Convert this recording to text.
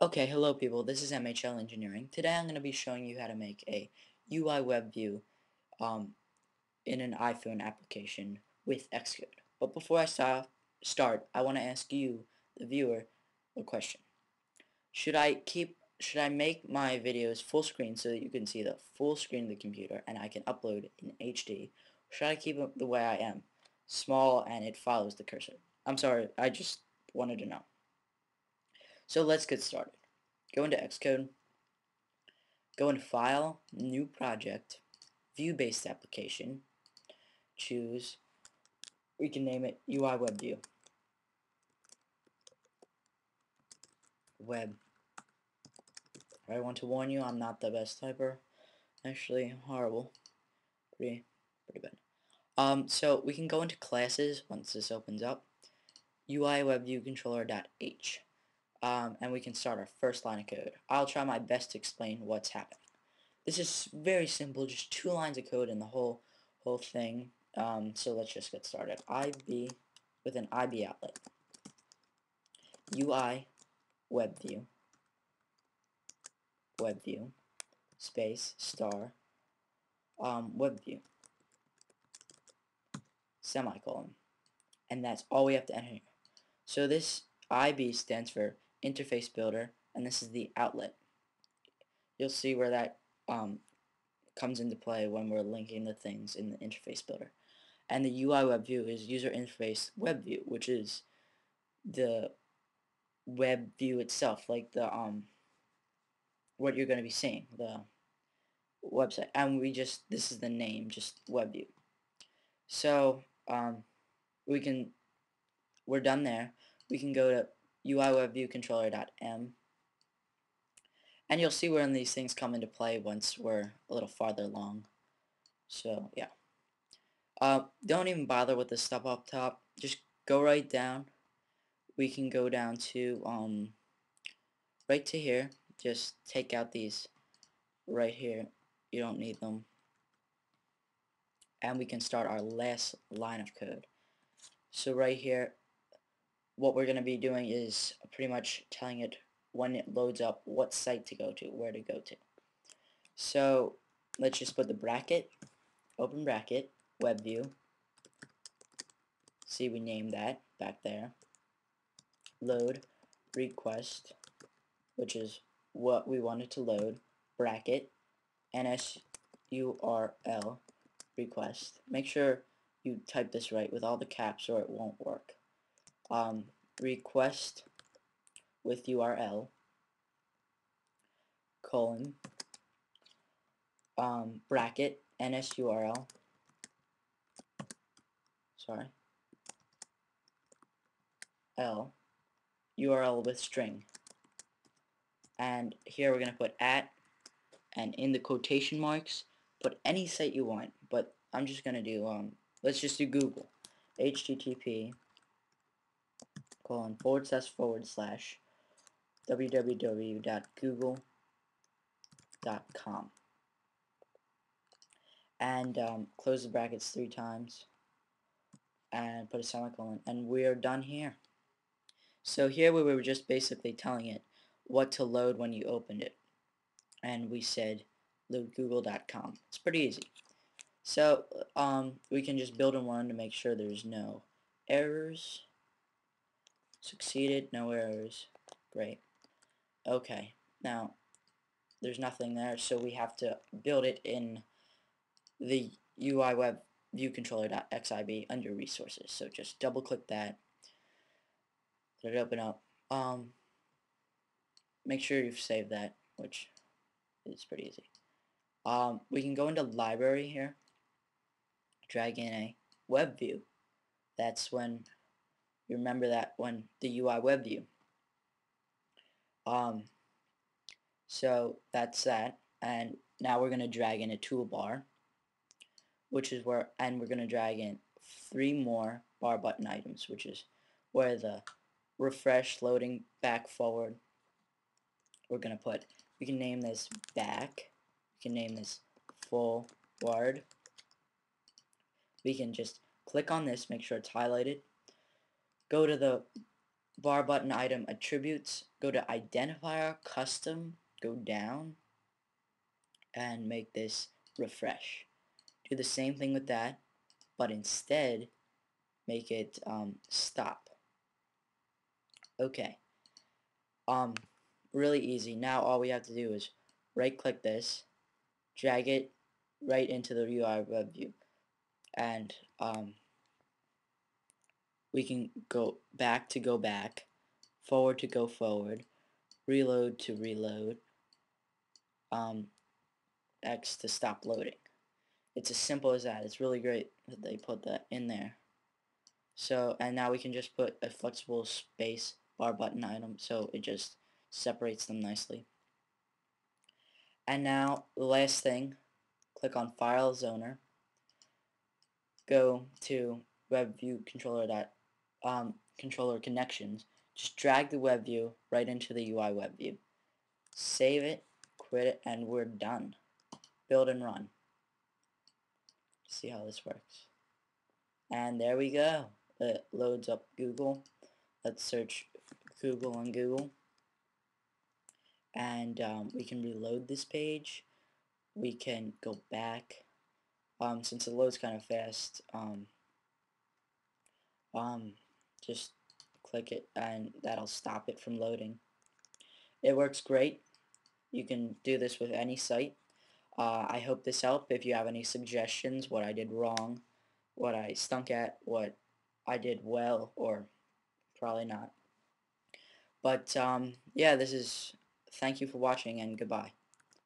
Okay, hello people, this is MHL Engineering. Today I'm going to be showing you how to make a UI web view um, in an iPhone application with Xcode. But before I start, I want to ask you, the viewer, a question. Should I keep should I make my videos full screen so that you can see the full screen of the computer and I can upload in HD? Or should I keep it the way I am, small and it follows the cursor? I'm sorry, I just wanted to know. So let's get started. Go into Xcode, go into File, New Project, View-Based Application, choose, we can name it UI Web View. Web. I want to warn you, I'm not the best typer. Actually, horrible. Pretty, pretty bad. Um, so we can go into classes once this opens up. UI View Controller.h um, and we can start our first line of code. I'll try my best to explain what's happening. This is very simple, just two lines of code in the whole whole thing. Um, so let's just get started. IB with an IB outlet. UI web view web view space star um, web view semicolon and that's all we have to enter here. So this IB stands for interface builder and this is the outlet. You'll see where that um, comes into play when we're linking the things in the interface builder. And the UI web view is user interface web view which is the web view itself like the um what you're going to be seeing the website. And we just this is the name just web view. So um, we can we're done there. We can go to UI web view controller.m and you'll see when these things come into play once we're a little farther along. So yeah. Uh, don't even bother with the stuff up top. Just go right down. We can go down to um, right to here. Just take out these right here. You don't need them. And we can start our last line of code. So right here what we're going to be doing is pretty much telling it when it loads up what site to go to, where to go to. So let's just put the bracket, open bracket, web view. See we named that back there. Load request, which is what we wanted to load, bracket, NSURL request. Make sure you type this right with all the caps or it won't work um, request with URL colon um, bracket NSURL sorry. L URL with string. And here we're gonna put at and in the quotation marks put any site you want but I'm just gonna do um let's just do Google HTTP colon forward slash forward slash www.google.com and um, close the brackets three times and put a semicolon and we are done here. So here we were just basically telling it what to load when you opened it. And we said load google.com it's pretty easy. So um, we can just build in one to make sure there's no errors Succeeded, no errors. Great. Okay, now there's nothing there, so we have to build it in the UI web view controller.xib under resources. So just double click that. Let it open up. Um, make sure you've saved that, which is pretty easy. Um, we can go into library here, drag in a web view. That's when you remember that when the UI web view. Um, so that's that. And now we're going to drag in a toolbar, which is where, and we're going to drag in three more bar button items, which is where the refresh, loading, back, forward, we're going to put, we can name this back, we can name this forward, we can just click on this, make sure it's highlighted, go to the bar button item attributes, go to identifier, custom, go down, and make this refresh. Do the same thing with that, but instead make it um, stop. Okay. Um, really easy. Now all we have to do is right click this, drag it right into the UI web view, and um, we can go back to go back, forward to go forward, reload to reload, um, X to stop loading. It's as simple as that. It's really great that they put that in there. So, and now we can just put a flexible space bar button item so it just separates them nicely. And now, the last thing, click on File's Owner, go to web view controller that um, controller connections, just drag the web view right into the UI web view. Save it, quit it, and we're done. Build and run. See how this works. And there we go. It loads up Google. Let's search Google on Google. And um, we can reload this page. We can go back. Um, since it loads kind of fast, um, um, just click it and that'll stop it from loading. It works great. You can do this with any site. Uh, I hope this helped. If you have any suggestions, what I did wrong, what I stunk at, what I did well, or probably not. But um, yeah, this is, thank you for watching and goodbye.